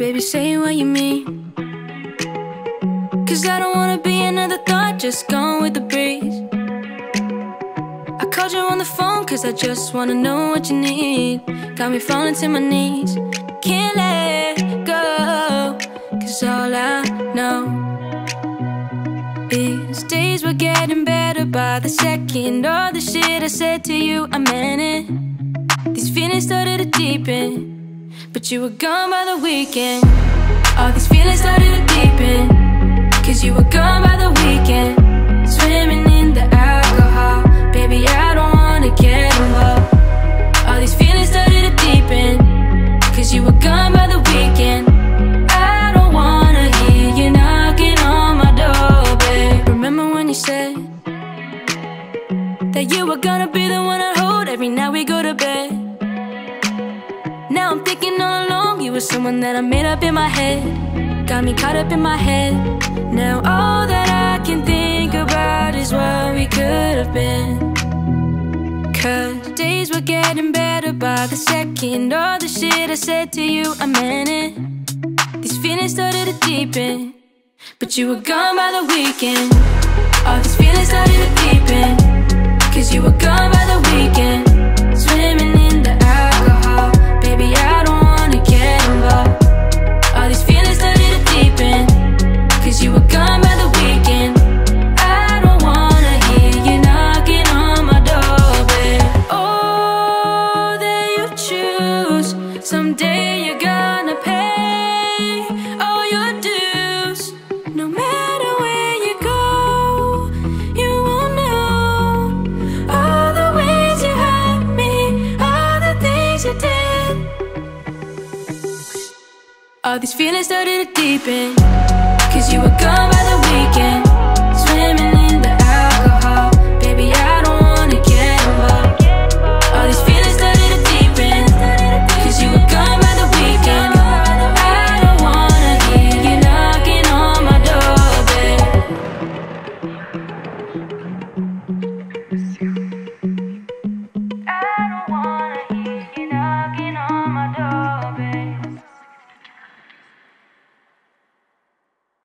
Baby, say what you mean. Cause I don't wanna be another thought, just going with the breeze. I called you on the phone cause I just wanna know what you need. Got me falling to my knees. Can't let go. Cause all I know is days were getting better by the second. All the shit I said to you, I meant it. These feelings started to deepen, but you were gone by the weekend. All these feelings started to deepen, cause you were gone by the weekend. Swimming in the alcohol, baby, I don't wanna get involved. All these feelings started to deepen, cause you were gone by the weekend. I don't wanna hear you knocking on my door, babe. Remember when you said that you were gonna be the one I hold every night we go to bed? Someone that I made up in my head. Got me caught up in my head. Now all that I can think about is what we could have been. Cause days were getting better by the second. All the shit I said to you, I meant it. These feelings started to deepen. But you were gone by the weekend. All these feelings started to deepen. Someday you're gonna pay all your dues. No matter where you go, you won't know all the ways you hurt me, all the things you did. All these feelings started to deepen, cause you were